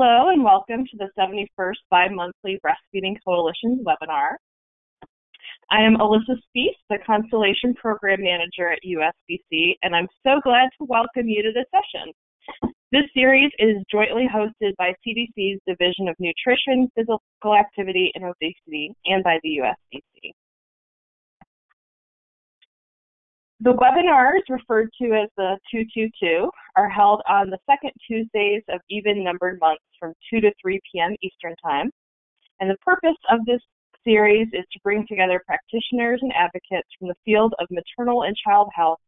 Hello and welcome to the 71st Bi-Monthly Breastfeeding Coalition webinar. I am Alyssa Spees, the Constellation Program Manager at USBC, and I'm so glad to welcome you to this session. This series is jointly hosted by CDC's Division of Nutrition, Physical Activity, and Obesity, and by the USBC. The webinars, referred to as the 222, are held on the second Tuesdays of even numbered months from 2 to 3 p.m. Eastern Time. And the purpose of this series is to bring together practitioners and advocates from the field of maternal and child health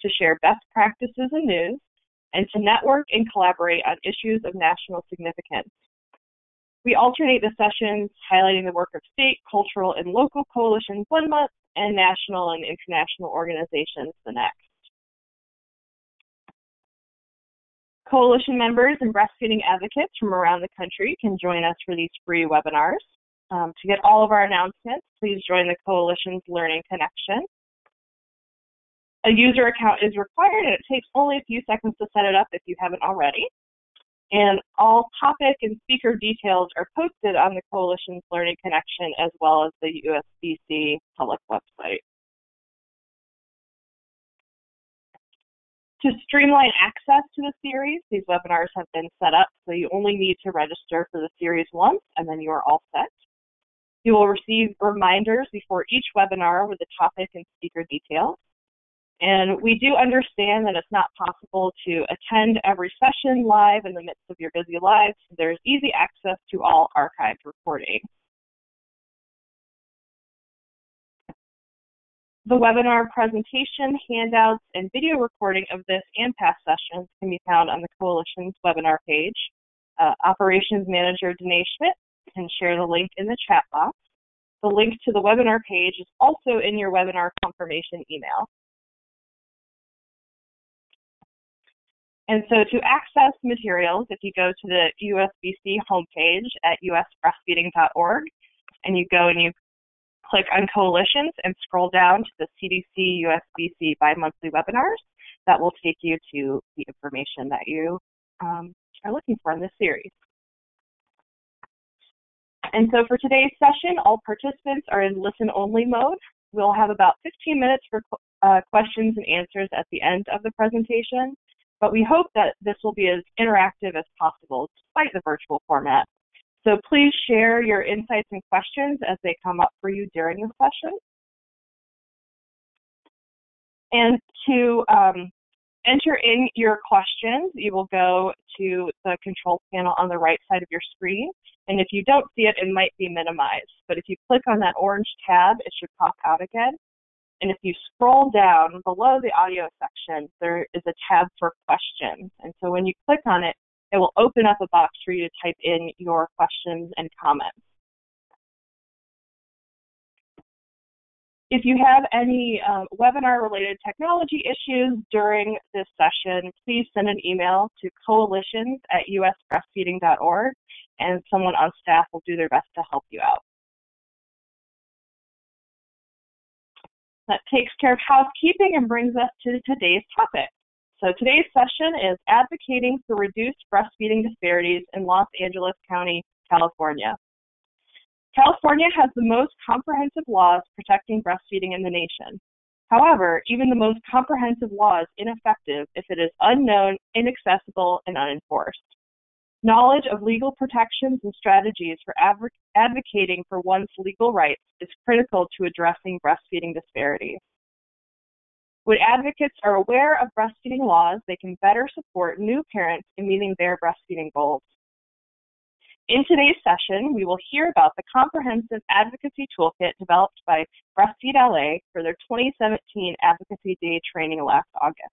to share best practices and news, and to network and collaborate on issues of national significance. We alternate the sessions highlighting the work of state, cultural, and local coalitions one month and national and international organizations the next. Coalition members and breastfeeding advocates from around the country can join us for these free webinars. Um, to get all of our announcements, please join the Coalition's Learning Connection. A user account is required and it takes only a few seconds to set it up if you haven't already. And all topic and speaker details are posted on the Coalition's Learning Connection as well as the USBC public website. To streamline access to the series, these webinars have been set up so you only need to register for the series once and then you are all set. You will receive reminders before each webinar with the topic and speaker details. And we do understand that it's not possible to attend every session live in the midst of your busy lives. There's easy access to all archived recording. The webinar presentation, handouts, and video recording of this and past sessions can be found on the Coalition's webinar page. Uh, Operations Manager Danae Schmidt can share the link in the chat box. The link to the webinar page is also in your webinar confirmation email. And so to access materials, if you go to the USBC homepage at usbreastfeeding.org and you go and you click on coalitions and scroll down to the CDC USBC bi-monthly webinars, that will take you to the information that you um, are looking for in this series. And so for today's session, all participants are in listen-only mode. We'll have about 15 minutes for uh, questions and answers at the end of the presentation but we hope that this will be as interactive as possible despite the virtual format. So please share your insights and questions as they come up for you during the session. And to um, enter in your questions, you will go to the control panel on the right side of your screen. And if you don't see it, it might be minimized. But if you click on that orange tab, it should pop out again. And if you scroll down below the audio section, there is a tab for questions. And so when you click on it, it will open up a box for you to type in your questions and comments. If you have any um, webinar-related technology issues during this session, please send an email to coalitions at usbreastfeeding.org, and someone on staff will do their best to help you out. That takes care of housekeeping and brings us to today's topic. So today's session is advocating for reduced breastfeeding disparities in Los Angeles County, California. California has the most comprehensive laws protecting breastfeeding in the nation. However, even the most comprehensive law is ineffective if it is unknown, inaccessible, and unenforced. Knowledge of legal protections and strategies for advocating for one's legal rights is critical to addressing breastfeeding disparities. When advocates are aware of breastfeeding laws, they can better support new parents in meeting their breastfeeding goals. In today's session, we will hear about the comprehensive advocacy toolkit developed by Breastfeed LA for their 2017 Advocacy Day training last August.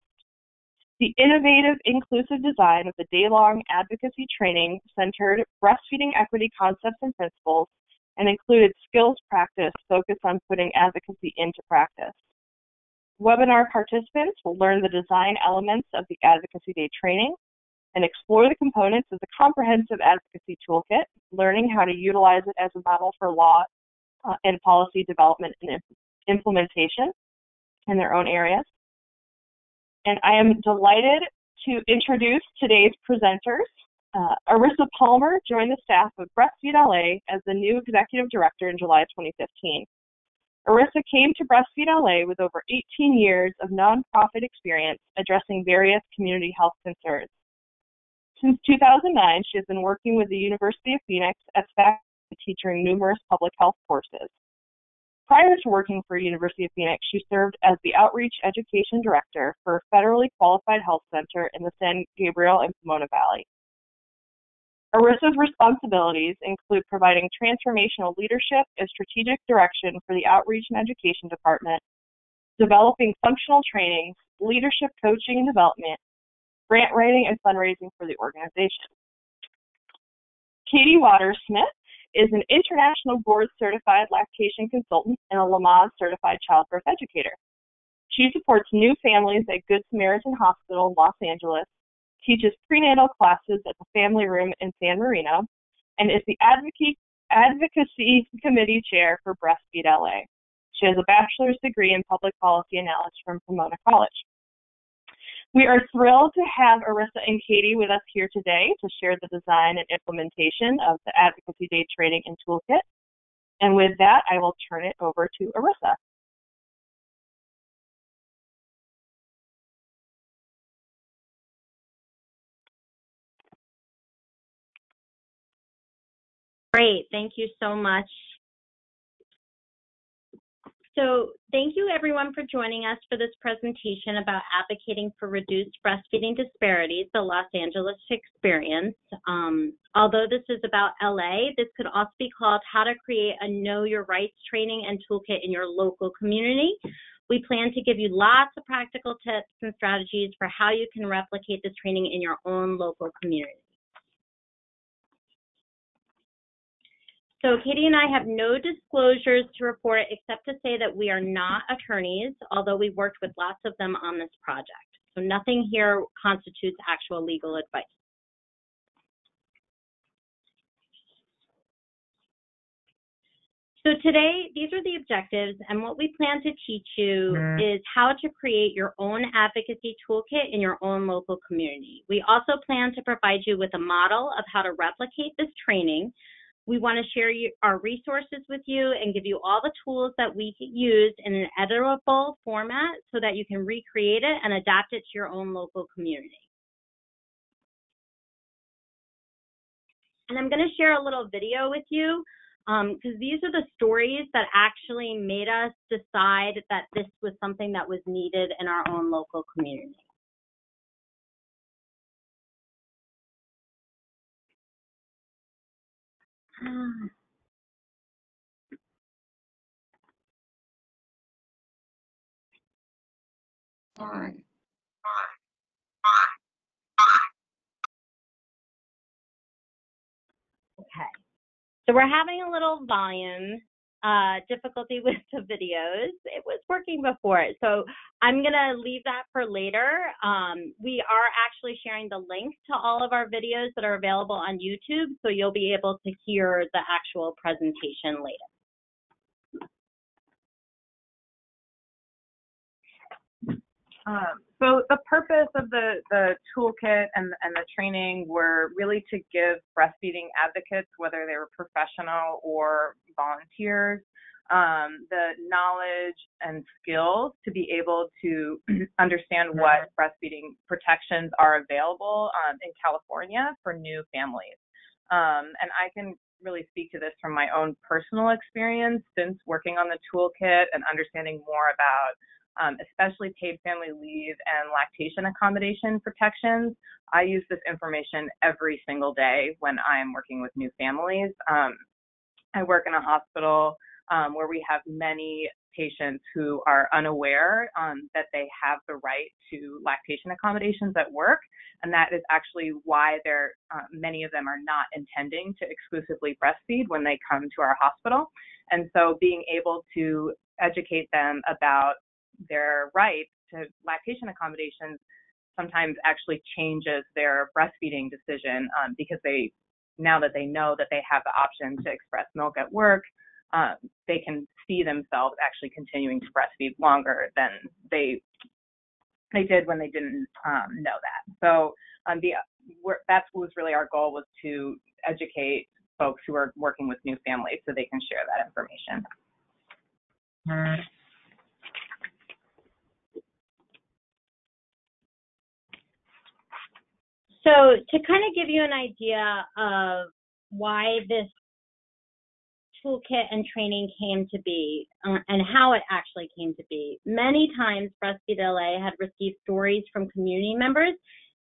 The innovative, inclusive design of the day-long advocacy training centered breastfeeding equity concepts and principles and included skills practice focused on putting advocacy into practice. Webinar participants will learn the design elements of the Advocacy Day training and explore the components of the comprehensive advocacy toolkit, learning how to utilize it as a model for law uh, and policy development and imp implementation in their own areas and I am delighted to introduce today's presenters. Uh, Arissa Palmer joined the staff of Breastfeed LA as the new executive director in July 2015. Arissa came to Breastfeed LA with over 18 years of nonprofit experience addressing various community health concerns. Since 2009, she has been working with the University of Phoenix as faculty teaching numerous public health courses. Prior to working for University of Phoenix, she served as the Outreach Education Director for a federally qualified health center in the San Gabriel and Pomona Valley. Arissa's responsibilities include providing transformational leadership and strategic direction for the Outreach and Education Department, developing functional trainings, leadership coaching and development, grant writing, and fundraising for the organization. Katie Waters Smith is an international board certified lactation consultant and a Lamaze certified childbirth educator. She supports new families at Good Samaritan Hospital in Los Angeles, teaches prenatal classes at the Family Room in San Marino, and is the advocacy, advocacy committee chair for Breastfeed LA. She has a bachelor's degree in public policy analysis from Pomona College. We are thrilled to have Arissa and Katie with us here today to share the design and implementation of the Advocacy Day training and toolkit. And with that, I will turn it over to Arissa. Great, thank you so much, so thank you everyone for joining us for this presentation about advocating for reduced breastfeeding disparities, the Los Angeles experience. Um, although this is about LA, this could also be called how to create a know your rights training and toolkit in your local community. We plan to give you lots of practical tips and strategies for how you can replicate this training in your own local community. So Katie and I have no disclosures to report except to say that we are not attorneys, although we worked with lots of them on this project. So nothing here constitutes actual legal advice. So today, these are the objectives, and what we plan to teach you mm-hmm. is how to create your own advocacy toolkit in your own local community. We also plan to provide you with a model of how to replicate this training we want to share our resources with you and give you all the tools that we use in an editable format so that you can recreate it and adapt it to your own local community. And I'm going to share a little video with you because um, these are the stories that actually made us decide that this was something that was needed in our own local community. Okay. So we're having a little volume uh, difficulty with the videos. It was working before, so I'm gonna leave that for later. Um, we are actually sharing the link to all of our videos that are available on YouTube, so you'll be able to hear the actual presentation later. Um, so the purpose of the, the toolkit and, and the training were really to give breastfeeding advocates, whether they were professional or volunteers, um, the knowledge and skills to be able to understand what breastfeeding protections are available um, in California for new families. Um, and I can really speak to this from my own personal experience since working on the toolkit and understanding more about um, especially paid family leave and lactation accommodation protections. I use this information every single day when I'm working with new families. Um, I work in a hospital um, where we have many patients who are unaware um, that they have the right to lactation accommodations at work, and that is actually why uh, many of them are not intending to exclusively breastfeed when they come to our hospital. And so, being able to educate them about their right to lactation accommodations sometimes actually changes their breastfeeding decision um, because they now that they know that they have the option to express milk at work, um, they can see themselves actually continuing to breastfeed longer than they they did when they didn't um, know that. So um, the that was really our goal was to educate folks who are working with new families so they can share that information. So to kind of give you an idea of why this toolkit and training came to be uh, and how it actually came to be. Many times Breastfeed LA had received stories from community members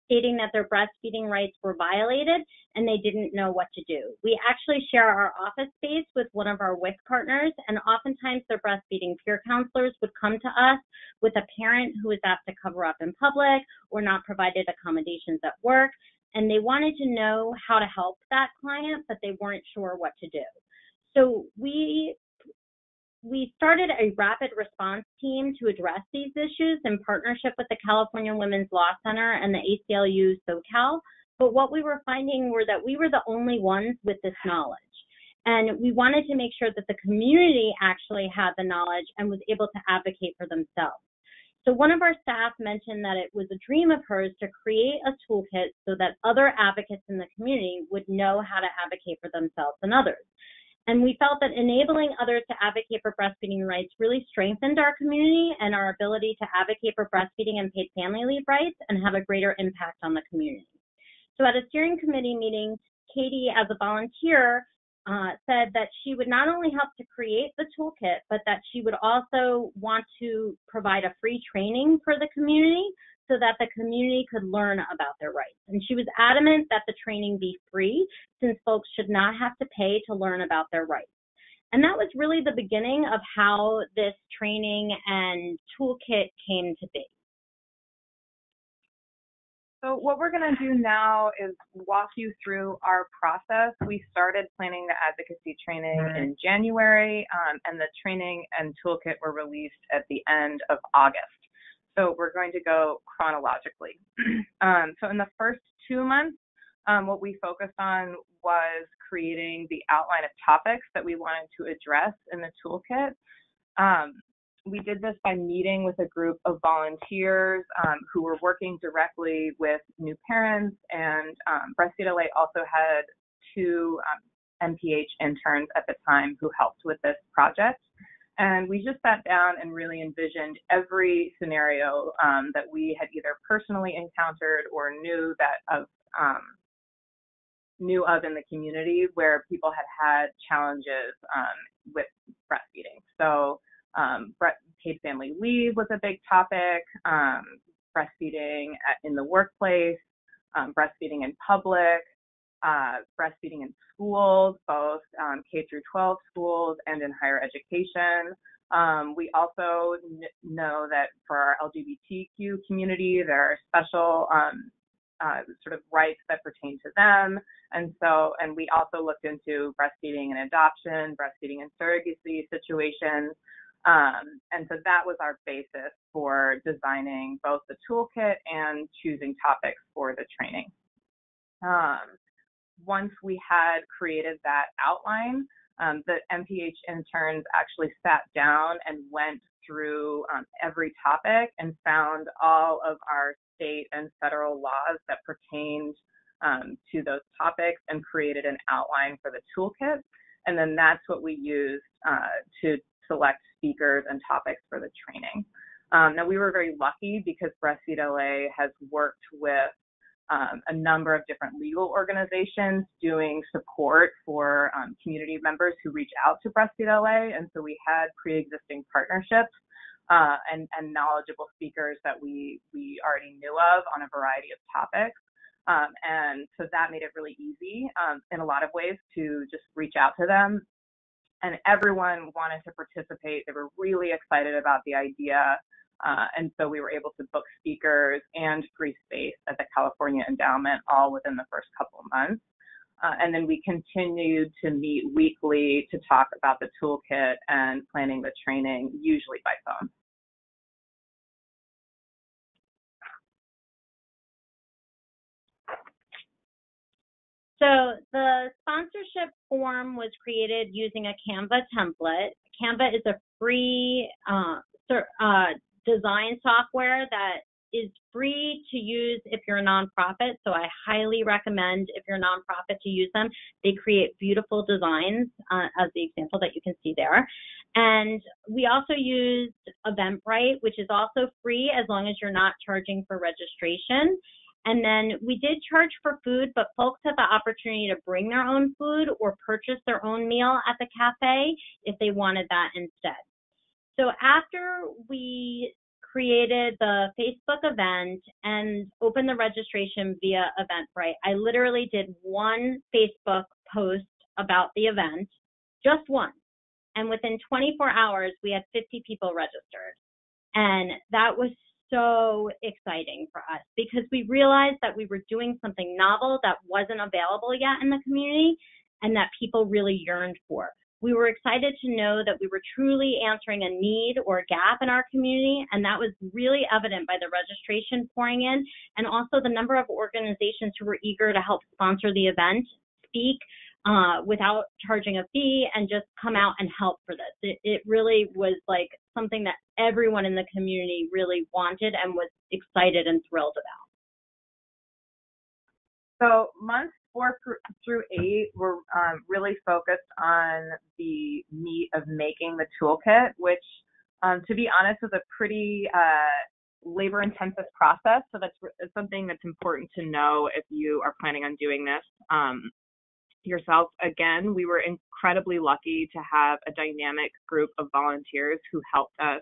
stating that their breastfeeding rights were violated and they didn't know what to do. We actually share our office space with one of our WIC partners, and oftentimes their breastfeeding peer counselors would come to us with a parent who was asked to cover up in public or not provided accommodations at work, and they wanted to know how to help that client, but they weren't sure what to do. So we we started a rapid response team to address these issues in partnership with the California Women's Law Center and the ACLU SoCal. But what we were finding were that we were the only ones with this knowledge. And we wanted to make sure that the community actually had the knowledge and was able to advocate for themselves. So one of our staff mentioned that it was a dream of hers to create a toolkit so that other advocates in the community would know how to advocate for themselves and others. And we felt that enabling others to advocate for breastfeeding rights really strengthened our community and our ability to advocate for breastfeeding and paid family leave rights and have a greater impact on the community. So at a steering committee meeting, Katie, as a volunteer, uh, said that she would not only help to create the toolkit, but that she would also want to provide a free training for the community so that the community could learn about their rights. And she was adamant that the training be free since folks should not have to pay to learn about their rights. And that was really the beginning of how this training and toolkit came to be. So what we're going to do now is walk you through our process. We started planning the advocacy training in January, um, and the training and toolkit were released at the end of August. So we're going to go chronologically. um, so in the first two months, um, what we focused on was creating the outline of topics that we wanted to address in the toolkit. Um, we did this by meeting with a group of volunteers um, who were working directly with new parents, and um, Breastfeed LA also had two MPH um, interns at the time who helped with this project. And we just sat down and really envisioned every scenario um, that we had either personally encountered or knew that of um, knew of in the community where people had had challenges um, with breastfeeding. So um, paid family leave was a big topic, um, breastfeeding at, in the workplace, um, breastfeeding in public, uh, breastfeeding in schools, both um, K through 12 schools and in higher education. Um, we also n- know that for our LGBTQ community, there are special um, uh, sort of rights that pertain to them. And so, and we also looked into breastfeeding and adoption, breastfeeding and surrogacy situations. Um, and so that was our basis for designing both the toolkit and choosing topics for the training. Um, once we had created that outline, um, the MPH interns actually sat down and went through um, every topic and found all of our state and federal laws that pertained um, to those topics and created an outline for the toolkit. And then that's what we used uh, to select speakers and topics for the training. Um, now, we were very lucky because Breastfeed LA has worked with um, a number of different legal organizations doing support for um, community members who reach out to Breastfeed LA. And so we had pre-existing partnerships uh, and, and, knowledgeable speakers that we, we already knew of on a variety of topics. Um, and so that made it really easy um, in a lot of ways to just reach out to them. And everyone wanted to participate. They were really excited about the idea. Uh, and so we were able to book speakers and free space at the California Endowment all within the first couple of months. Uh, and then we continued to meet weekly to talk about the toolkit and planning the training, usually by phone. So the sponsorship form was created using a Canva template. Canva is a free uh, uh, design software that is free to use if you're a nonprofit. So I highly recommend if you're a nonprofit to use them. They create beautiful designs, uh, as the example that you can see there. And we also used Eventbrite, which is also free as long as you're not charging for registration. And then we did charge for food, but folks had the opportunity to bring their own food or purchase their own meal at the cafe if they wanted that instead. So after we created the Facebook event and opened the registration via Eventbrite, I literally did one Facebook post about the event, just one. And within 24 hours, we had 50 people registered. And that was so exciting for us because we realized that we were doing something novel that wasn't available yet in the community and that people really yearned for. We were excited to know that we were truly answering a need or a gap in our community, and that was really evident by the registration pouring in and also the number of organizations who were eager to help sponsor the event, speak, uh, without charging a fee and just come out and help for this. It, it really was like something that everyone in the community really wanted and was excited and thrilled about. So months four through eight were um, really focused on the meat of making the toolkit, which, um, to be honest, was a pretty uh, labor intensive process. So that's something that's important to know if you are planning on doing this. Um, yourself. Again, we were incredibly lucky to have a dynamic group of volunteers who helped us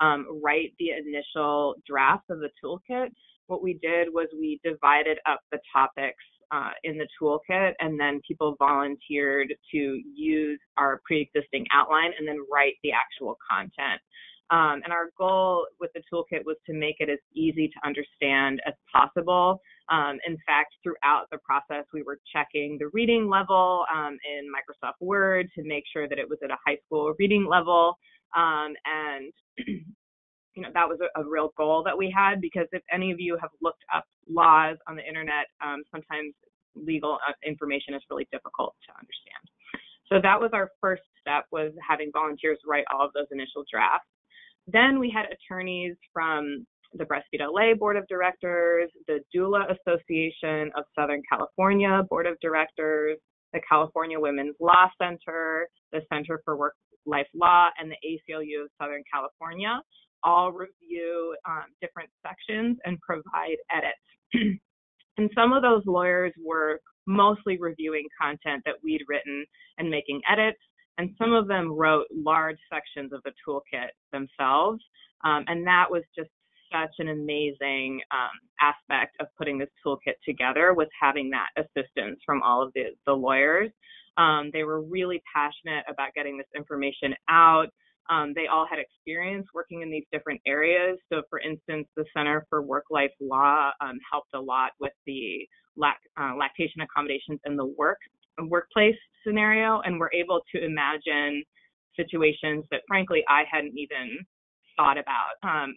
um, write the initial draft of the toolkit. What we did was we divided up the topics uh, in the toolkit, and then people volunteered to use our pre existing outline and then write the actual content. Um, and our goal with the toolkit was to make it as easy to understand as possible. Um, in fact, throughout the process, we were checking the reading level um, in Microsoft Word to make sure that it was at a high school reading level. Um, and you know that was a, a, real goal that we had because if any of you have looked up laws on the internet, um, sometimes legal uh, information is really difficult to understand. So that was our first step was having volunteers write all of those initial drafts. Then we had attorneys from the Breastfeed LA Board of Directors, the Doula Association of Southern California Board of Directors, the California Women's Law Center, the Center for Work Life Law, and the ACLU of Southern California all review um, different sections and provide edits. and some of those lawyers were mostly reviewing content that we'd written and making edits and some of them wrote large sections of the toolkit themselves. Um, and that was just such an amazing um, aspect of putting this toolkit together was having that assistance from all of the, the lawyers. Um, they were really passionate about getting this information out. Um, they all had experience working in these different areas. So, for instance, the Center for Work Life Law um, helped a lot with the uh, lactation accommodations in the work workplace scenario and we're able to imagine situations that frankly I hadn't even thought about, um,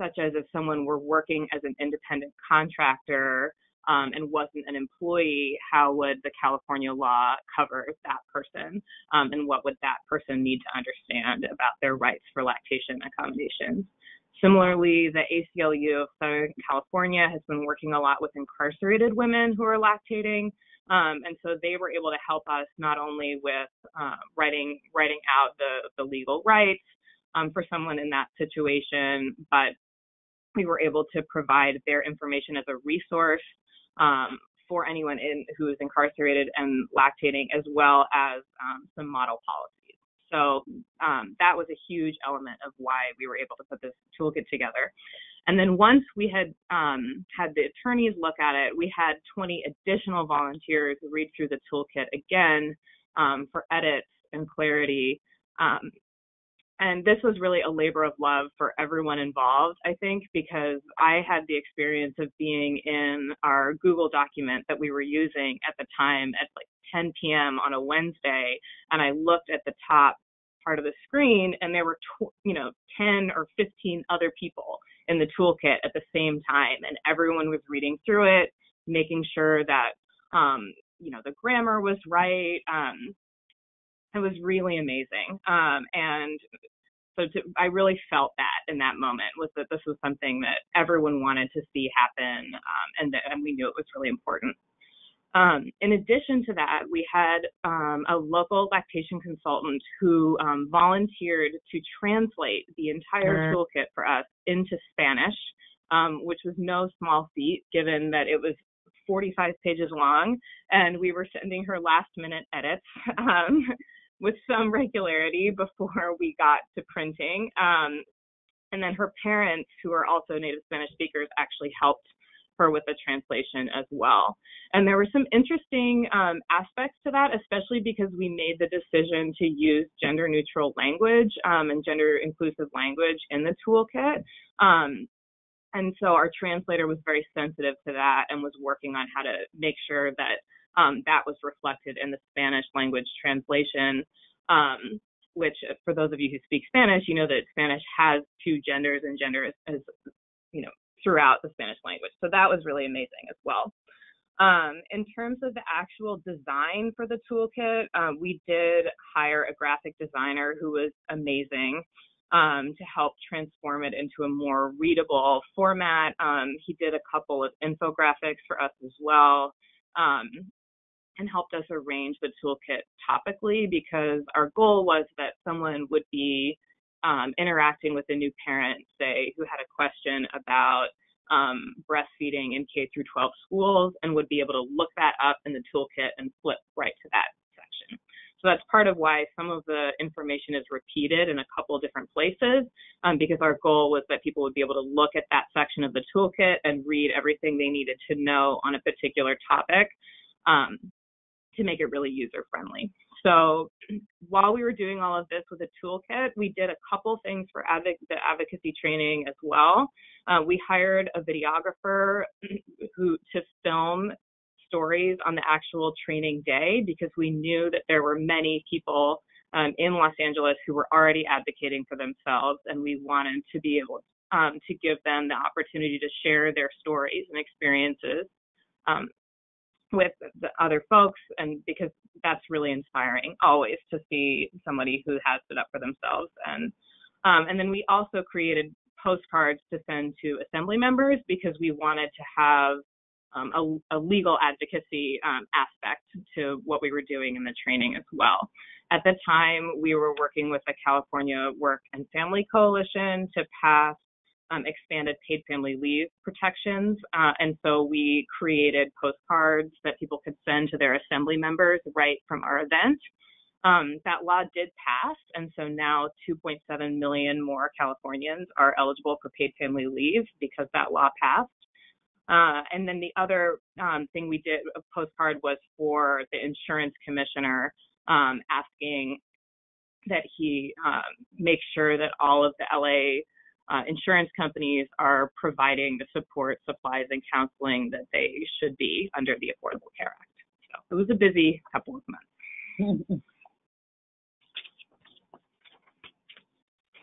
such as if someone were working as an independent contractor um, and wasn't an employee, how would the California law cover that person? Um, and what would that person need to understand about their rights for lactation accommodations? Similarly, the ACLU of Southern California has been working a lot with incarcerated women who are lactating um, and so they were able to help us not only with uh, writing writing out the, the legal rights um, for someone in that situation, but we were able to provide their information as a resource um, for anyone in, who is incarcerated and lactating, as well as um, some model policies. So um, that was a huge element of why we were able to put this toolkit together. And then once we had um, had the attorneys look at it, we had 20 additional volunteers read through the toolkit again um, for edits and clarity. And this was really a labor of love for everyone involved, I think, because I had the experience of being in our Google document that we were using at the time at like 10 p.m. on a Wednesday, and I looked at the top part of the screen, and there were, tw- you know, 10 or 15 other people in the toolkit at the same time, and everyone was reading through it, making sure that um, you know the grammar was right. Um, it was really amazing, um, and so to, I really felt that in that moment was that this was something that everyone wanted to see happen, um, and that and we knew it was really important. Um, in addition to that, we had um, a local lactation consultant who um, volunteered to translate the entire toolkit for us into Spanish, um, which was no small feat given that it was 45 pages long and we were sending her last minute edits um, with some regularity before we got to printing. Um, and then her parents, who are also native Spanish speakers, actually helped her with the translation as well. And there were some interesting um, aspects to that, especially because we made the decision to use gender neutral language um, and gender inclusive language in the toolkit. Um, and so our translator was very sensitive to that and was working on how to make sure that um, that was reflected in the Spanish language translation. Um, which, for those of you who speak Spanish, you know that Spanish has two genders and gender is, is you know, throughout the Spanish language. So that was really amazing as well. Um, in terms of the actual design for the toolkit, um, we did hire a graphic designer who was amazing um, to help transform it into a more readable format. Um, he did a couple of infographics for us as well um, and helped us arrange the toolkit topically because our goal was that someone would be um, interacting with a new parent, say, who had a question about um, breastfeeding in K through 12 schools and would be able to look that up in the toolkit and flip right to that section. So that's part of why some of the information is repeated in a couple of different places, um, because our goal was that people would be able to look at that section of the toolkit and read everything they needed to know on a particular topic um, to make it really user friendly. So while we were doing all of this with a toolkit, we did a couple things for adv- the advocacy training as well. Uh, we hired a videographer who to film stories on the actual training day because we knew that there were many people um, in Los Angeles who were already advocating for themselves, and we wanted to be able um, to give them the opportunity to share their stories and experiences um, with the other folks and because that's really inspiring always to see somebody who has stood up for themselves and um, and then we also created postcards to send to assembly members because we wanted to have um, a, a, legal advocacy um, aspect to what we were doing in the training as well. At the time, we were working with the California Work and Family Coalition to pass um, expanded paid family leave protections. Uh, and so we created postcards that people could send to their assembly members right from our event. Um, that law did pass, and so now 2.7 million more Californians are eligible for paid family leave because that law passed. Uh, and then the other um, thing we did, a postcard, was for the insurance commissioner um, asking that he um, make sure that all of the LA uh, insurance companies are providing the support, supplies, and counseling that they should be under the Affordable Care Act. So it was a busy couple of months.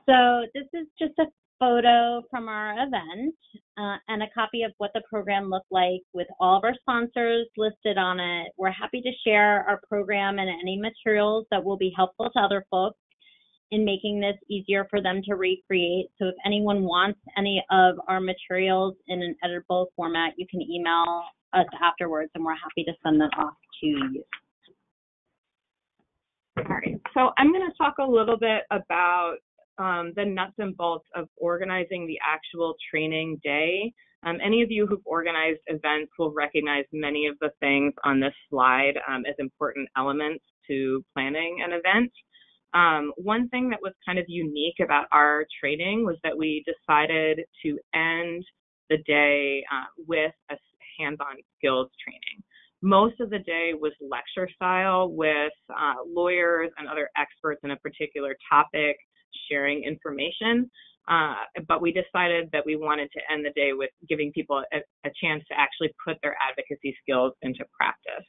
so this is just a photo from our event uh, and a copy of what the program looked like with all of our sponsors listed on it. We're happy to share our program and any materials that will be helpful to other folks in making this easier for them to recreate. So if anyone wants any of our materials in an editable format, you can email us afterwards and we're happy to send that off to you. All right, so I'm going to talk a little bit about um, the nuts and bolts of organizing the actual training day. Um, any of you who've organized events will recognize many of the things on this slide um, as important elements to planning an event. Um, one thing that was kind of unique about our training was that we decided to end the day uh, with a hands-on skills training. Most of the day was lecture style with uh, lawyers and other experts in a particular topic sharing information. Uh, but we decided that we wanted to end the day with giving people a, a chance to actually put their advocacy skills into practice.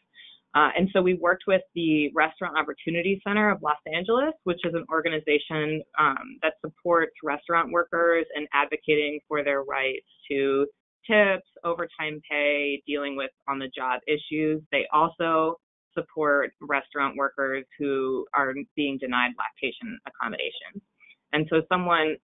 Uh, and so we worked with the Restaurant Opportunity Center of Los Angeles, which is an organization um, that supports restaurant workers and advocating for their rights to tips, overtime pay, dealing with on the job issues. They also support restaurant workers who are being denied lactation accommodations. And so someone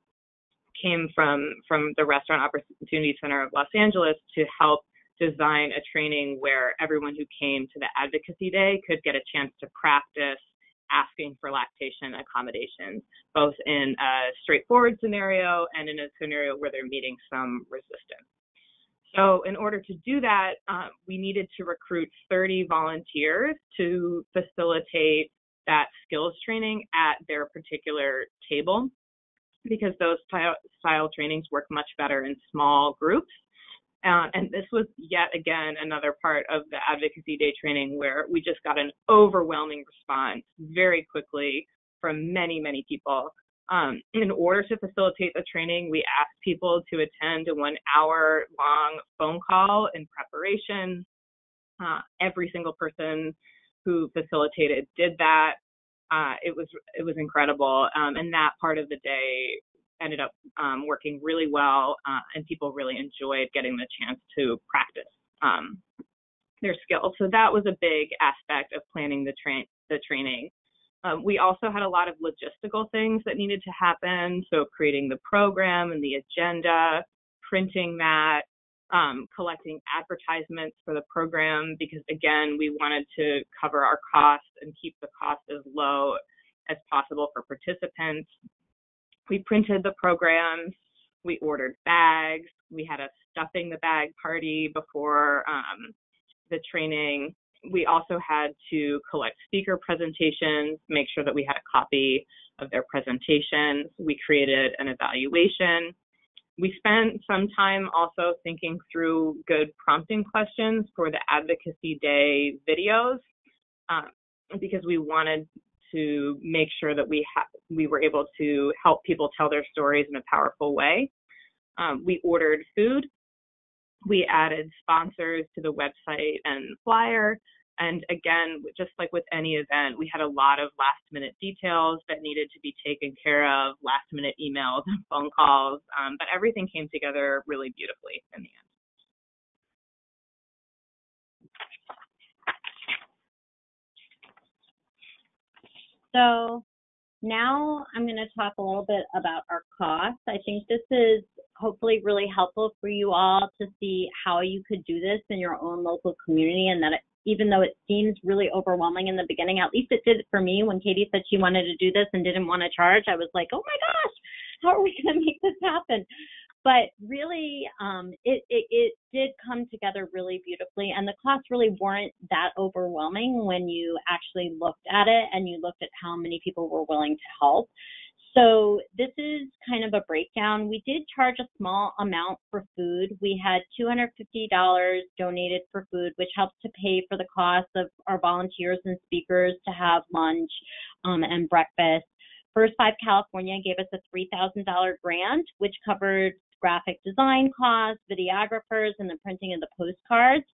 came from from the Restaurant Opportunity Center of Los Angeles to help design a training where everyone who came to the advocacy day could get a chance to practice asking for lactation accommodations, both in a straightforward scenario and in a scenario where they're meeting some resistance. So, in order to do that, um, we needed to recruit 30 volunteers to facilitate that skills training at their particular table because those style, style trainings work much better in small groups. Uh, and this was yet again another part of the advocacy day training where we just got an overwhelming response very quickly from many, many people. Um, in order to facilitate the training, we asked people to attend a one hour long phone call in preparation. Uh, every single person who facilitated did that. Uh, it was it was incredible, um, and that part of the day ended up um, working really well, uh, and people really enjoyed getting the chance to practice um, their skills. So that was a big aspect of planning the train the training. Um, we also had a lot of logistical things that needed to happen. So creating the program and the agenda, printing that, um, collecting advertisements for the program because again, we wanted to cover our costs and keep the cost as low as possible for participants. We printed the programs, we ordered bags, we had a stuffing the bag party before um, the training. We also had to collect speaker presentations, make sure that we had a copy of their presentations. We created an evaluation. We spent some time also thinking through good prompting questions for the Advocacy Day videos um, because we wanted to make sure that we ha- we were able to help people tell their stories in a powerful way. Um, we ordered food. We added sponsors to the website and flyer. And again, just like with any event, we had a lot of last minute details that needed to be taken care of, last minute emails and phone calls. Um, but everything came together really beautifully in the end. So now I'm going to talk a little bit about our costs. I think this is hopefully really helpful for you all to see how you could do this in your own local community and that it, even though it seems really overwhelming in the beginning, at least it did for me when Katie said she wanted to do this and didn't want to charge. I was like, oh my gosh, how are we going to make this happen? But really um, it, it, it did come together really beautifully and the costs really weren't that overwhelming when you actually looked at it and you looked at how many people were willing to help. So this is kind of a breakdown. We did charge a small amount for food. We had $250 donated for food which helps to pay for the cost of our volunteers and speakers to have lunch um, and breakfast. First Five California gave us a $3,000 grant, which covered graphic design costs, videographers, and the printing of the postcards.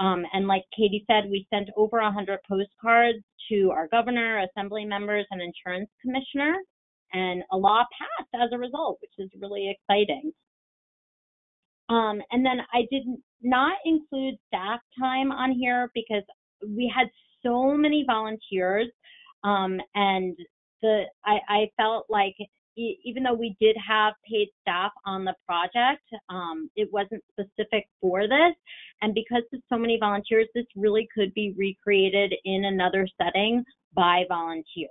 Um, and like Katie said, we sent over 100 postcards to our governor, assembly members, and insurance commissioner. And a law passed as a result, which is really exciting. Um, and then I did not include staff time on here because we had so many volunteers um, and the I, I felt like even though we did have paid staff on the project, um, it wasn't specific for this. And because there's so many volunteers, this really could be recreated in another setting by volunteers.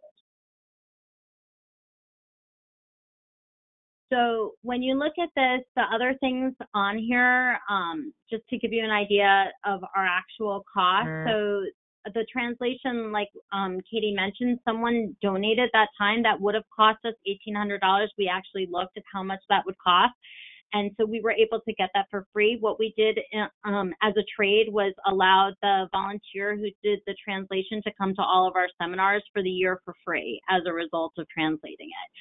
So when you look at this, the other things on here, um, just to give you an idea of our actual cost. Mm. So the translation, like um, Katie mentioned, someone donated that time that would have cost us $1,800. We actually looked at how much that would cost. And so we were able to get that for free. What we did um, as a trade was allow the volunteer who did the translation to come to all of our seminars for the year for free as a result of translating it.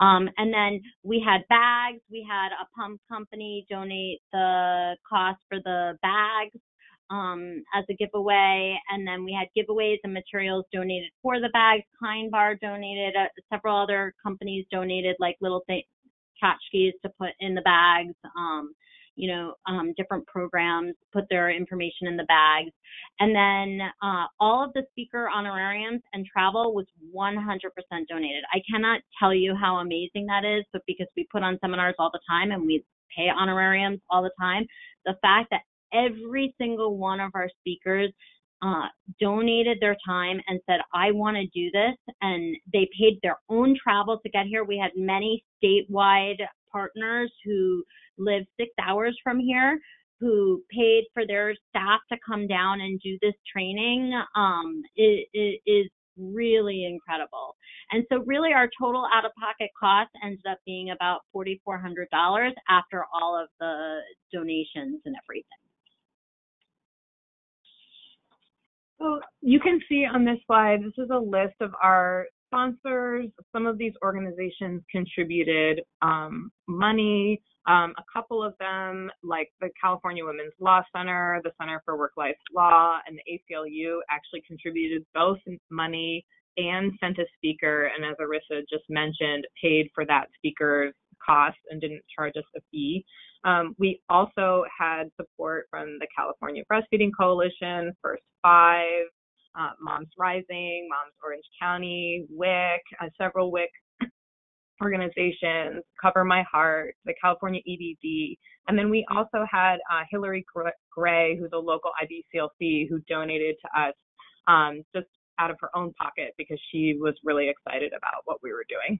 Um, and then we had bags. We had a pump company donate the cost for the bags um, as a giveaway. And then we had giveaways and materials donated for the bags. Kind Bar donated, uh, several other companies donated like little th- tchotchkes to put in the bags. Um, you know, um, different programs, put their information in the bags. And then uh, all of the speaker honorariums and travel was 100% donated. I cannot tell you how amazing that is, but because we put on seminars all the time and we pay honorariums all the time, the fact that every single one of our speakers uh, donated their time and said, I want to do this. And they paid their own travel to get here. We had many statewide partners who live six hours from here who paid for their staff to come down and do this training um, it, it is really incredible. And so really our total out-of-pocket cost ended up being about $4,400 after all of the donations and everything. So you can see on this slide, this is a list of our sponsors. Some of these organizations contributed um, money. Um, a couple of them, like the California Women's Law Center, the Center for Work-Life Law, and the ACLU, actually contributed both money and sent a speaker. And as Arissa just mentioned, paid for that speaker's cost and didn't charge us a fee. Um, we also had support from the California Breastfeeding Coalition, First Five, uh, Moms Rising, Moms Orange County, WIC, uh, several WIC organizations, Cover My Heart, the California EDD, and then we also had uh, Hillary Gray, who's a local IBCLC, who donated to us um, just out of her own pocket because she was really excited about what we were doing.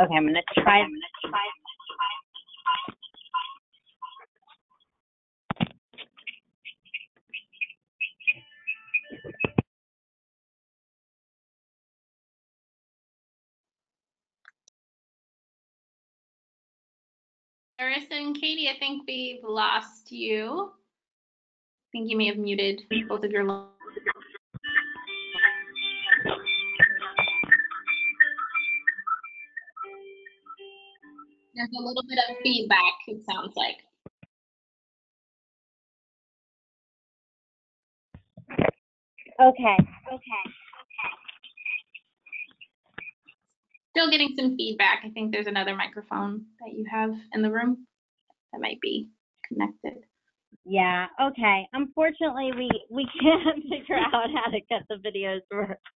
Okay, I'm gonna try. I'm gonna try. Arissa and Katie, I think we've lost you. I think you may have muted both of your lines. There's a little bit of feedback, it sounds like. Okay, okay. Okay. Still getting some feedback. I think there's another microphone that you have in the room that might be connected. Yeah, okay. Unfortunately, we we can't figure out how to get the videos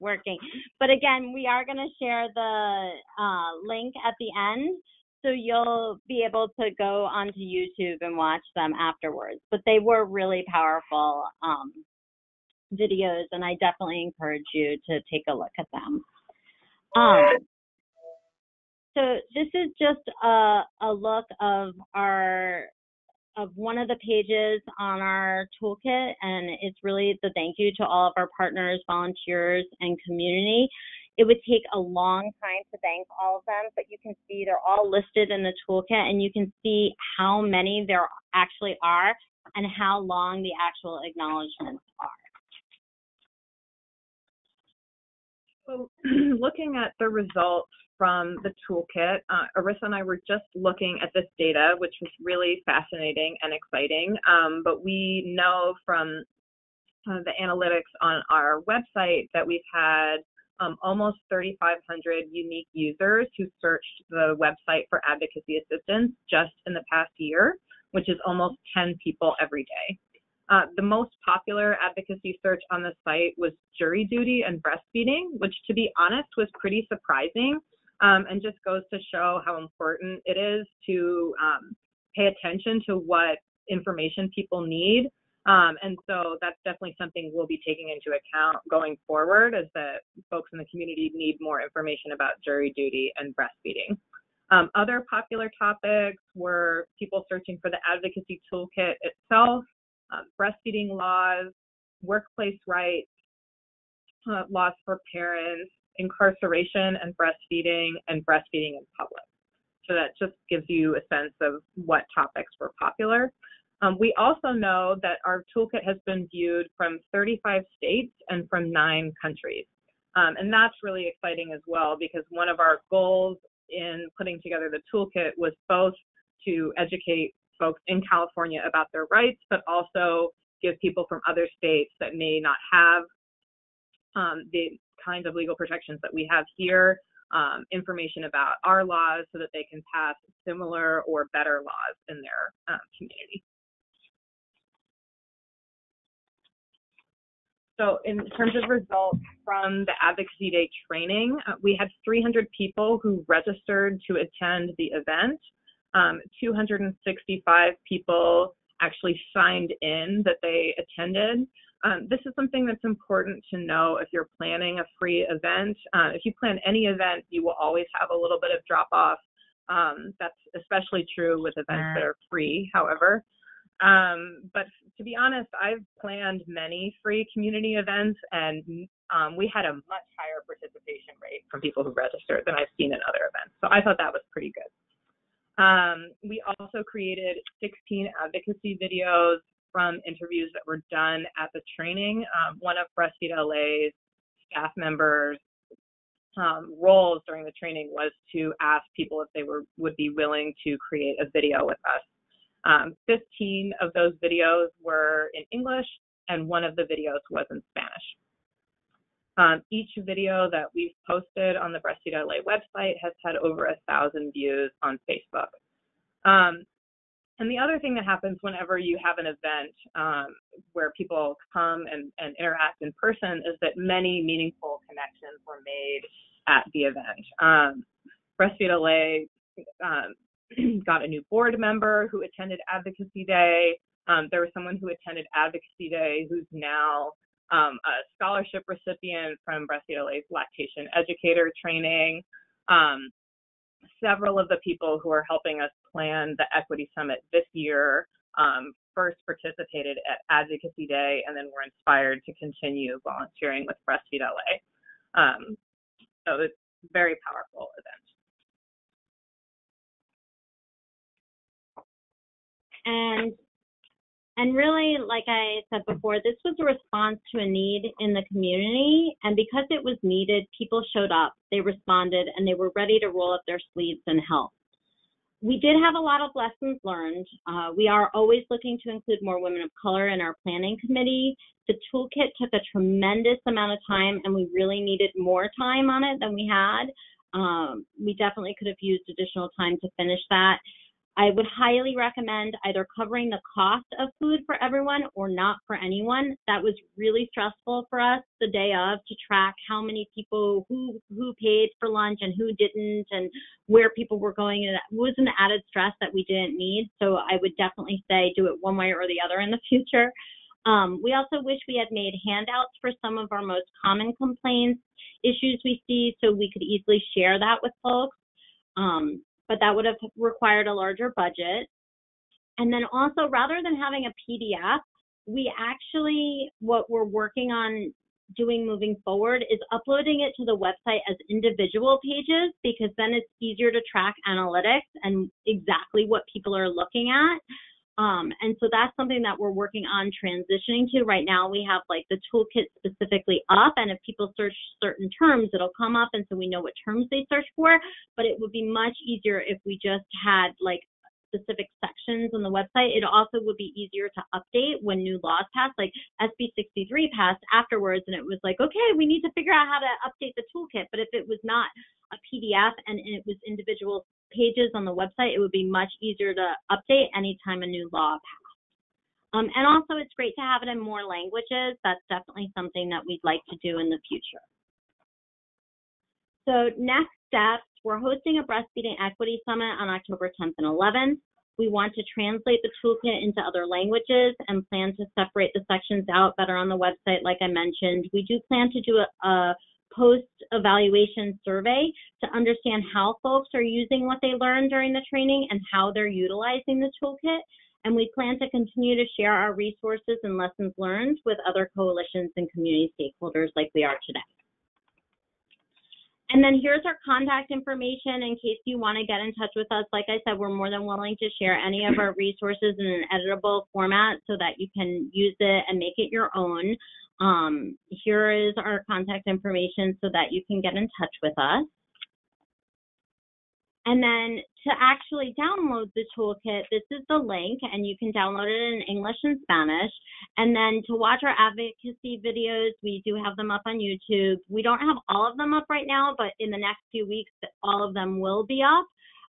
working. But again, we are going to share the uh, link at the end so you'll be able to go onto YouTube and watch them afterwards. But they were really powerful um, videos, and I definitely encourage you to take a look at them. Um, so this is just a, a look of our of one of the pages on our toolkit, and it's really the thank you to all of our partners, volunteers, and community. It would take a long time to thank all of them, but you can see they're all listed in the toolkit and you can see how many there actually are and how long the actual acknowledgments are. So looking at the results from the toolkit, uh, Arissa and I were just looking at this data, which was really fascinating and exciting. Um, but we know from uh, the analytics on our website that we've had um, almost 3,500 unique users who searched the website for advocacy assistance just in the past year, which is almost 10 people every day. Uh, the most popular advocacy search on the site was jury duty and breastfeeding, which to be honest was pretty surprising um, and just goes to show how important it is to um, pay attention to what information people need um, and so that's definitely something we'll be taking into account going forward as the folks in the community need more information about jury duty and breastfeeding. Um, other popular topics were people searching for the advocacy toolkit itself, um, breastfeeding laws, workplace rights, uh, laws for parents, incarceration and breastfeeding, and breastfeeding in public. So that just gives you a sense of what topics were popular. Um, we also know that our toolkit has been viewed from 35 states and from nine countries. Um, and that's really exciting as well because one of our goals in putting together the toolkit was both to educate folks in California about their rights, but also give people from other states that may not have um, the kinds of legal protections that we have here um, information about our laws so that they can pass similar or better laws in their um, community. So in terms of results from the Advocacy Day training, uh, we had 300 people who registered to attend the event. Um, 265 people actually signed in that they attended. Um, this is something that's important to know if you're planning a free event. Uh, if you plan any event, you will always have a little bit of drop off. Um, that's especially true with events that are free, however. Um, but to be honest, I've planned many free community events and um, we had a much higher participation rate from people who registered than I've seen in other events. So I thought that was pretty good. Um, we also created 16 advocacy videos from interviews that were done at the training. Um, one of Breastfeed LA's staff members um, roles during the training was to ask people if they were would be willing to create a video with us. Um, 15 of those videos were in English, and one of the videos was in Spanish. Um, each video that we've posted on the Breastfeed LA website has had over a thousand views on Facebook. Um, and the other thing that happens whenever you have an event um, where people come and, and, interact in person is that many meaningful connections were made at the event. Um, Breastfeed LA um, got a new board member who attended Advocacy Day. Um, there was someone who attended Advocacy Day who's now um, a scholarship recipient from Breastfeed LA's lactation educator training. Um, several of the people who are helping us plan the Equity Summit this year um, first participated at Advocacy Day and then were inspired to continue volunteering with Breastfeed LA. Um, so it's a very powerful event. And and really, like I said before, this was a response to a need in the community. And because it was needed, people showed up, they responded, and they were ready to roll up their sleeves and help. We did have a lot of lessons learned. Uh, we are always looking to include more women of color in our planning committee. The toolkit took a tremendous amount of time, and we really needed more time on it than we had. Um, we definitely could have used additional time to finish that. I would highly recommend either covering the cost of food for everyone or not for anyone. That was really stressful for us the day of to track how many people who who paid for lunch and who didn't and where people were going and it was an added stress that we didn't need. So I would definitely say do it one way or the other in the future. Um, we also wish we had made handouts for some of our most common complaints, issues we see, so we could easily share that with folks. Um, but that would have required a larger budget. And then also, rather than having a PDF, we actually, what we're working on doing moving forward is uploading it to the website as individual pages because then it's easier to track analytics and exactly what people are looking at. Um, and so that's something that we're working on transitioning to. Right now, we have like the toolkit specifically up, and if people search certain terms, it'll come up, and so we know what terms they search for. But it would be much easier if we just had like specific sections on the website. It also would be easier to update when new laws pass, like SB 63 passed afterwards, and it was like, okay, we need to figure out how to update the toolkit. But if it was not a PDF and it was individual pages on the website, it would be much easier to update anytime a new law passed. Um, and also, it's great to have it in more languages. That's definitely something that we'd like to do in the future. So next steps, we're hosting a Breastfeeding Equity Summit on October 10th and 11th. We want to translate the toolkit into other languages and plan to separate the sections out better on the website, like I mentioned. We do plan to do a, a post evaluation survey to understand how folks are using what they learned during the training and how they're utilizing the toolkit. And we plan to continue to share our resources and lessons learned with other coalitions and community stakeholders like we are today. And then here's our contact information in case you want to get in touch with us. Like I said, we're more than willing to share any of our resources in an editable format so that you can use it and make it your own. Um, here is our contact information so that you can get in touch with us. And then to actually download the toolkit, this is the link, and you can download it in English and Spanish. And then to watch our advocacy videos, we do have them up on YouTube. We don't have all of them up right now, but in the next few weeks, all of them will be up.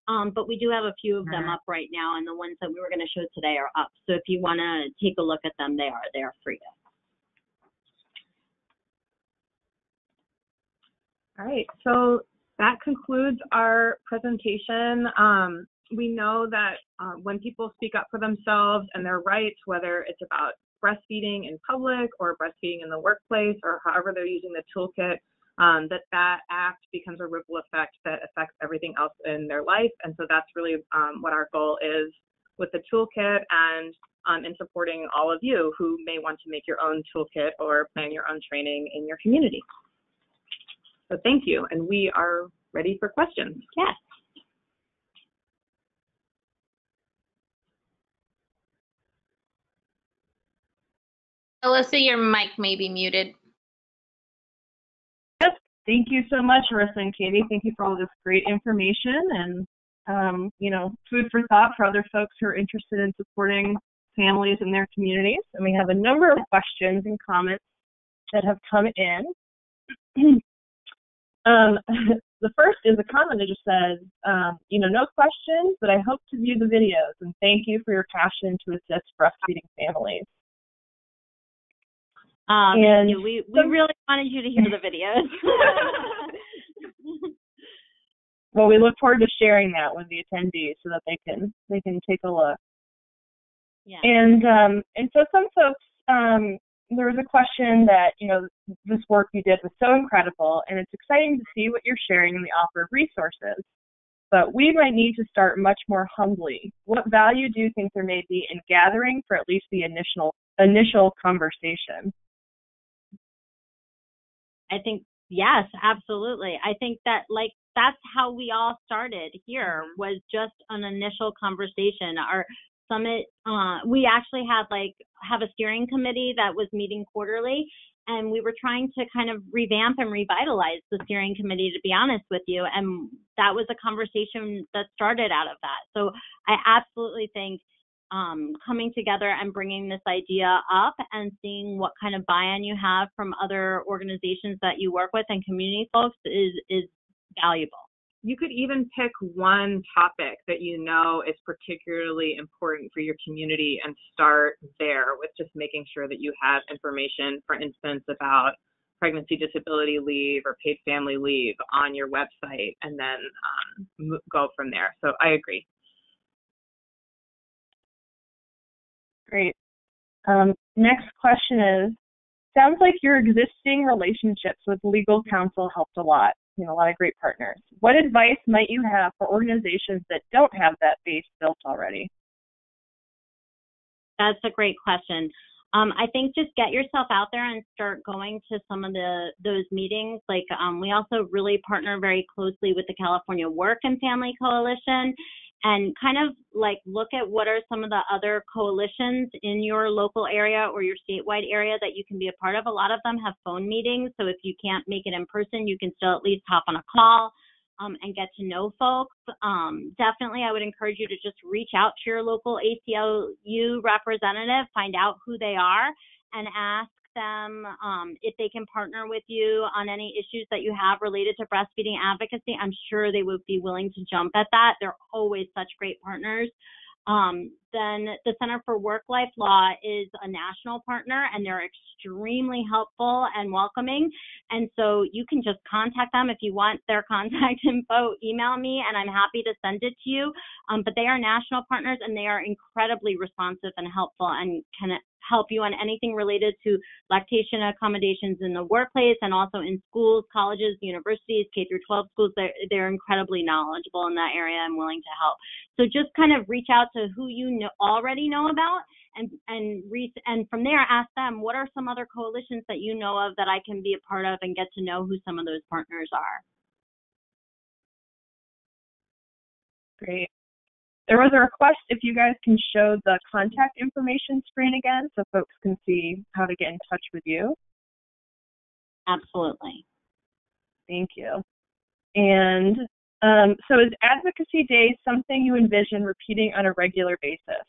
Um, but we do have a few of them up right now, and the ones that we were going to show today are up. So if you want to take a look at them, they are they are free. All right, so that concludes our presentation. Um, we know that uh, when people speak up for themselves and their rights, whether it's about breastfeeding in public or breastfeeding in the workplace or however they're using the toolkit, um, that that act becomes a ripple effect that affects everything else in their life. And so that's really um, what our goal is with the toolkit and um, in supporting all of you who may want to make your own toolkit or plan your own training in your community. So thank you, and we are ready for questions. Yes. Alyssa, your mic may be muted. Yes, thank you so much, Arissa and Katie. Thank you for all this great information and, um, you know, food for thought for other folks who are interested in supporting families in their communities. And we have a number of questions and comments that have come in. um, the first is a comment that just says, um, you know, no questions, but I hope to view the videos and thank you for your passion to assist breastfeeding families. Um, And we we really wanted you to hear the videos. Well, we look forward to sharing that with the attendees so that they can they can take a look. yeah. And um, and so some folks, um, there was a question that you know this work you did was so incredible, and it's exciting to see what you're sharing in the offer of resources. But we might need to start much more humbly. What value do you think there may be in gathering for at least the initial initial conversation? I think yes, absolutely. I think that like that's how we all started here was just an initial conversation. Our summit uh we actually had like have a steering committee that was meeting quarterly and we were trying to kind of revamp and revitalize the steering committee to be honest with you and that was a conversation that started out of that. So I absolutely think um, coming together and bringing this idea up and seeing what kind of buy-in you have from other organizations that you work with and community folks is is valuable. You could even pick one topic that you know is particularly important for your community and start there with just making sure that you have information, for instance, about pregnancy disability leave or paid family leave on your website and then um, go from there. So I agree. Great. Um, next question is, sounds like your existing relationships with legal counsel helped a lot. You know, a lot of great partners. What advice might you have for organizations that don't have that base built already? That's a great question. Um, I think just get yourself out there and start going to some of the those meetings. Like um, we also really partner very closely with the California Work and Family Coalition, and kind of like look at what are some of the other coalitions in your local area or your statewide area that you can be a part of. A lot of them have phone meetings, so if you can't make it in person, you can still at least hop on a call um, and get to know folks. Um, definitely, I would encourage you to just reach out to your local ACLU representative, find out who they are, and ask them um, if they can partner with you on any issues that you have related to breastfeeding advocacy. I'm sure they would be willing to jump at that. They're always such great partners. Um, then the Center for Work Life Law is a national partner and they're extremely helpful and welcoming. And so you can just contact them if you want their contact info, email me and I'm happy to send it to you. Um, but they are national partners and they are incredibly responsive and helpful and can help you on anything related to lactation accommodations in the workplace and also in schools, colleges, universities, K through 12 schools. They're, they're incredibly knowledgeable in that area and willing to help. So just kind of reach out to who you know, already know about and and re- and from there ask them what are some other coalitions that you know of that I can be a part of and get to know who some of those partners are. Great. There was a request if you guys can show the contact information screen again so folks can see how to get in touch with you. Absolutely. Thank you. And Um, so is Advocacy Day something you envision repeating on a regular basis?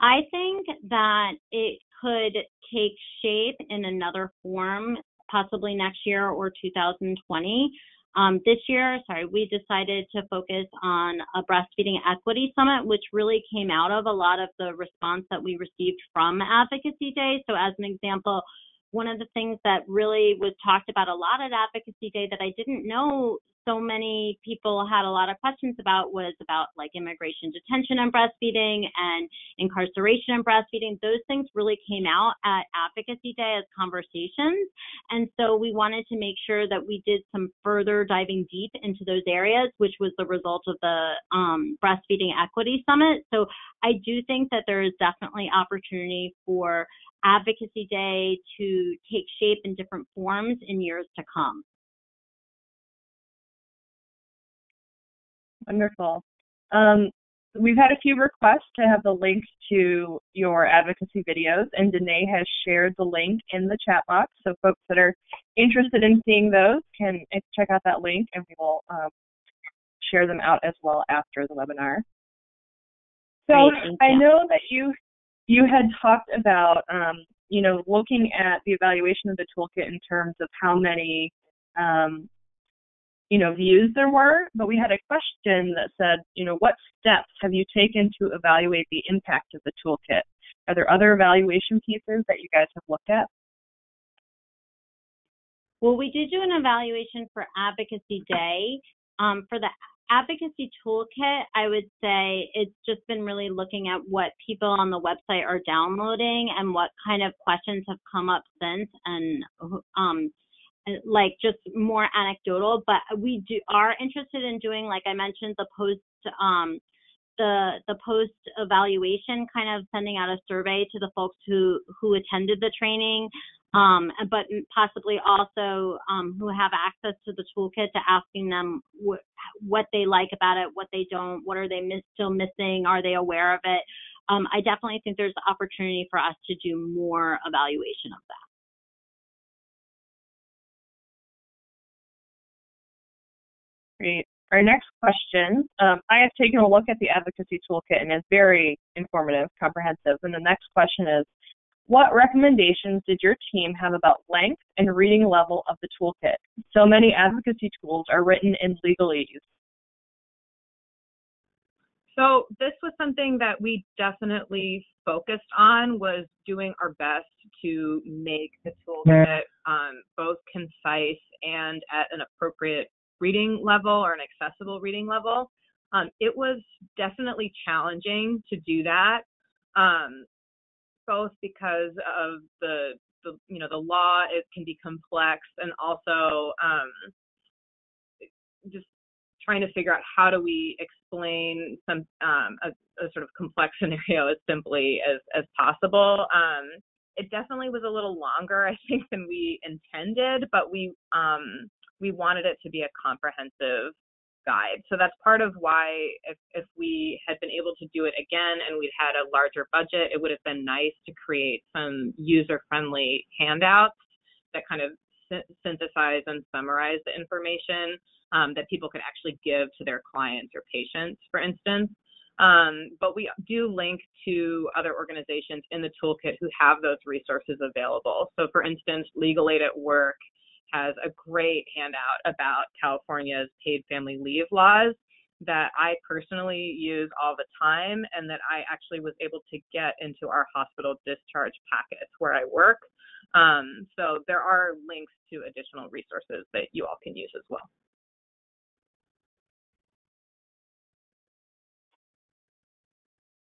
I think that it could take shape in another form, possibly next year or 2020. Um, this year, sorry, we decided to focus on a breastfeeding equity summit, which really came out of a lot of the response that we received from Advocacy Day. So, as an example, one of the things that really was talked about a lot at Advocacy Day that I didn't know so many people had a lot of questions about was about like immigration detention and breastfeeding and incarceration and breastfeeding. Those things really came out at Advocacy Day as conversations. And so we wanted to make sure that we did some further diving deep into those areas, which was the result of the um, Breastfeeding Equity Summit. So I do think that there is definitely opportunity for Advocacy Day to take shape in different forms in years to come. Wonderful. Um, we've had a few requests to have the links to your advocacy videos, and Danae has shared the link in the chat box. So folks that are interested in seeing those can check out that link, and we will um, share them out as well after the webinar. So Great, I know that you you had talked about um, you know looking at the evaluation of the toolkit in terms of how many um, you know, views there were, but we had a question that said, you know, what steps have you taken to evaluate the impact of the toolkit? Are there other evaluation pieces that you guys have looked at? Well, we did do an evaluation for Advocacy Day. Um, for the advocacy toolkit, I would say it's just been really looking at what people on the website are downloading and what kind of questions have come up since and um, like just more anecdotal, but we do are interested in doing, like I mentioned, the post um, the the post evaluation, kind of sending out a survey to the folks who who attended the training, um, but possibly also um, who have access to the toolkit to asking them wh- what they like about it, what they don't, what are they miss- still missing, are they aware of it. Um, I definitely think there's opportunity for us to do more evaluation of that. Great. Our next question, um, I have taken a look at the advocacy toolkit and it's very informative, comprehensive. And the next question is, what recommendations did your team have about length and reading level of the toolkit? So many advocacy tools are written in legalese. So this was something that we definitely focused on was doing our best to make the toolkit um, both concise and at an appropriate reading level or an accessible reading level. Um, it was definitely challenging to do that, um, both because of the, the, you know, the law, it can be complex, and also um, just trying to figure out how do we explain some um, a, a, sort of complex scenario as simply as, as possible. Um, it definitely was a little longer, I think, than we intended, but we um, we wanted it to be a comprehensive guide. So that's part of why if, if we had been able to do it again and we'd had a larger budget, it would have been nice to create some user-friendly handouts that kind of synthesize and summarize the information um, that people could actually give to their clients or patients, for instance. Um, but we do link to other organizations in the toolkit who have those resources available. So, for instance, Legal Aid at Work has a great handout about California's paid family leave laws that I personally use all the time and that I actually was able to get into our hospital discharge packets where I work. Um, so there are links to additional resources that you all can use as well.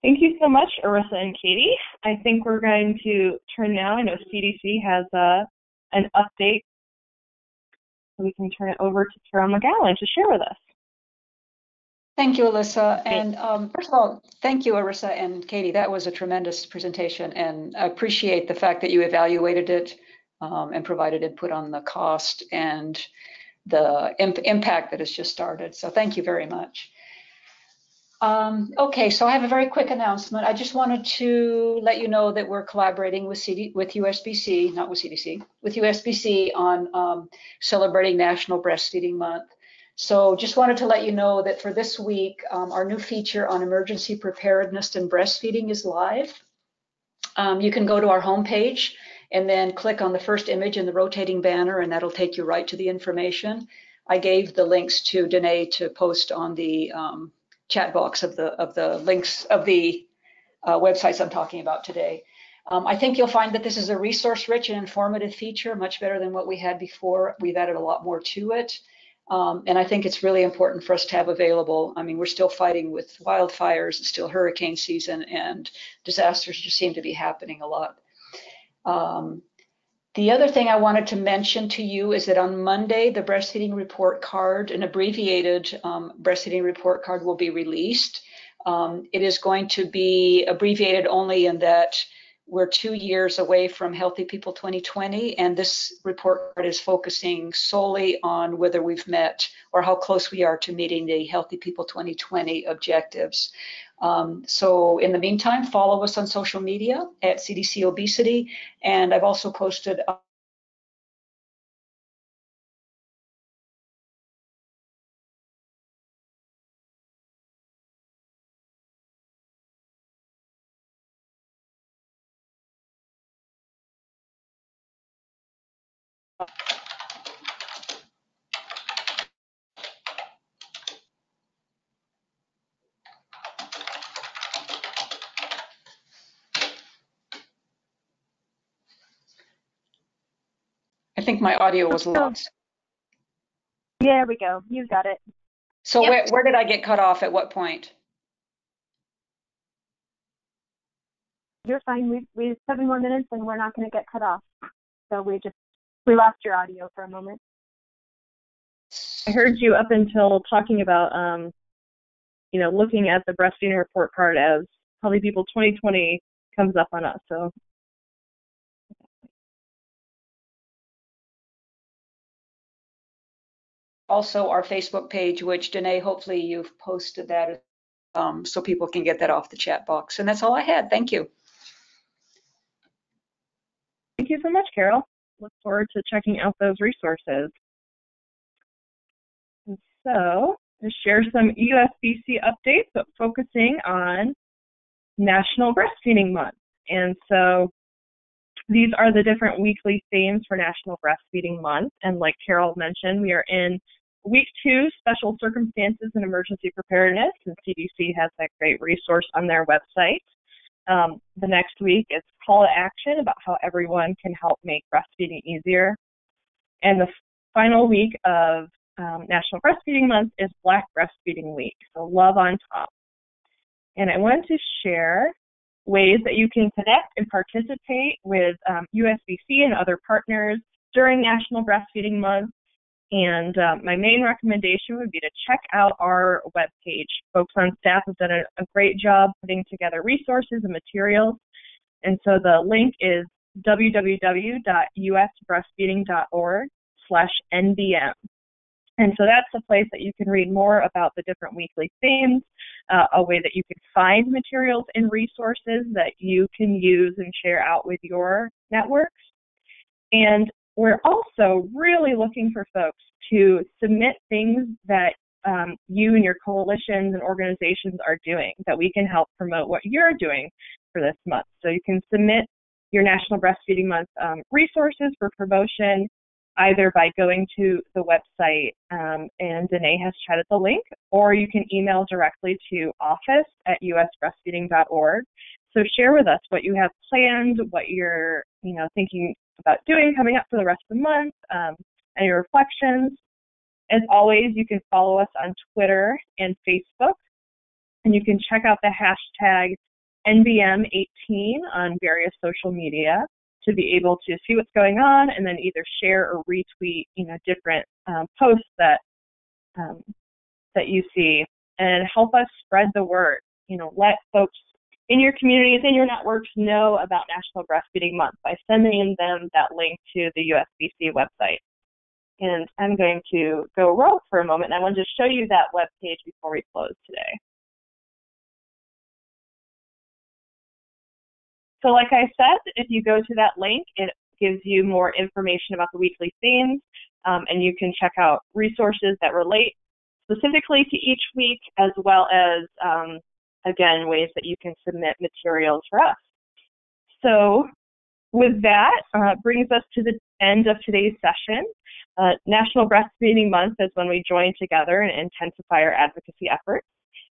Thank you so much, Arissa and Katie. I think we're going to turn now. I know CDC has uh, an update so we can turn it over to Carol MacGowan to share with us. Thank you, Alyssa. And um, first of all, thank you, Arissa and Katie. That was a tremendous presentation, and I appreciate the fact that you evaluated it um, and provided input on the cost and the imp impact that has just started. So thank you very much. Um, okay, so I have a very quick announcement. I just wanted to let you know that we're collaborating with CD, with USBC, not with CDC, with USBC on um, celebrating National Breastfeeding Month. So just wanted to let you know that for this week, um, our new feature on emergency preparedness and breastfeeding is live. Um, you can go to our homepage and then click on the first image in the rotating banner and that'll take you right to the information. I gave the links to Danae to post on the um, chat box of the of the links of the uh, websites I'm talking about today. Um, I think you'll find that this is a resource-rich and informative feature, much better than what we had before. We've added a lot more to it. Um, and I think it's really important for us to have available. I mean, we're still fighting with wildfires, it's still hurricane season, and disasters just seem to be happening a lot. Um, the other thing I wanted to mention to you is that on Monday, the breastfeeding report card, an abbreviated um, breastfeeding report card will be released. Um, it is going to be abbreviated only in that we're two years away from Healthy People 2020, and this report card is focusing solely on whether we've met or how close we are to meeting the Healthy People 2020 objectives. Um, so in the meantime, follow us on social media at CDC Obesity. And I've also posted think my audio was lost. There we go. You got it. So yep. where, where did I get cut off at what point? You're fine. We we have seven more minutes and we're not going to get cut off. So we just we lost your audio for a moment. I heard you up until talking about um, you know, looking at the breastfeeding report card as Healthy People 2020 comes up on us. So also our Facebook page, which Danae, hopefully you've posted that um, so people can get that off the chat box. And that's all I had. Thank you. Thank you so much, Carol. Look forward to checking out those resources. And so, to share some USBC updates, but focusing on National Breastfeeding Month. And so, these are the different weekly themes for National Breastfeeding Month. And like Carol mentioned, we are in week two, special circumstances and emergency preparedness, and CDC has that great resource on their website. Um, the next week is call to action about how everyone can help make breastfeeding easier. And the final week of um, National Breastfeeding Month is Black Breastfeeding Week, so love on top. And I wanted to share ways that you can connect and participate with um, USBC and other partners during National Breastfeeding Month. And uh, my main recommendation would be to check out our webpage. Folks on staff have done a, a great job putting together resources and materials. And so the link is www.usbreastfeeding.org slash NBM. And so that's the place that you can read more about the different weekly themes, uh, a way that you can find materials and resources that you can use and share out with your networks. And we're also really looking for folks to submit things that um, you and your coalitions and organizations are doing that we can help promote what you're doing for this month. So you can submit your National Breastfeeding Month um, resources for promotion either by going to the website, um, and Danae has chatted the link, or you can email directly to office at usbreastfeeding.org. So share with us what you have planned, what you're, you know, thinking about doing coming up for the rest of the month, um, and your reflections. As always, you can follow us on Twitter and Facebook, and you can check out the hashtag NBM18 on various social media to be able to see what's going on and then either share or retweet, you know, different um, posts that um, that you see and help us spread the word. You know, let folks in your communities, in your networks know about National Breastfeeding Month by sending them that link to the USBC website. And I'm going to go rogue for a moment, I want to show you that web page before we close today. So like I said, if you go to that link, it gives you more information about the weekly themes, um, and you can check out resources that relate specifically to each week, as well as, um, again, ways that you can submit materials for us. So with that, uh, brings us to the end of today's session. Uh, National Breastfeeding Month is when we join together and intensify our advocacy efforts.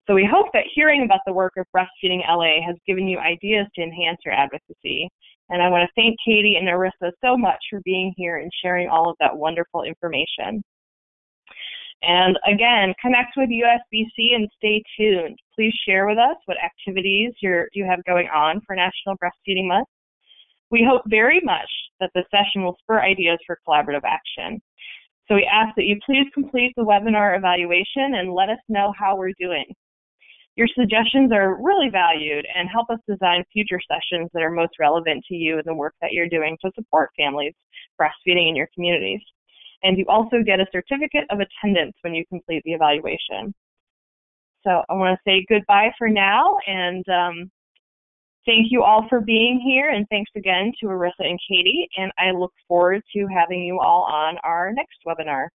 So we hope that hearing about the work of Breastfeeding LA has given you ideas to enhance your advocacy. And I want to thank Katie and Arissa so much for being here and sharing all of that wonderful information. And again, connect with USBC and stay tuned. Please share with us what activities you have going on for National Breastfeeding Month. We hope very much that the session will spur ideas for collaborative action. So we ask that you please complete the webinar evaluation and let us know how we're doing. Your suggestions are really valued and help us design future sessions that are most relevant to you and the work that you're doing to support families breastfeeding in your communities. And you also get a certificate of attendance when you complete the evaluation. So I want to say goodbye for now and um, thank you all for being here and thanks again to Arissa and Katie and I look forward to having you all on our next webinar.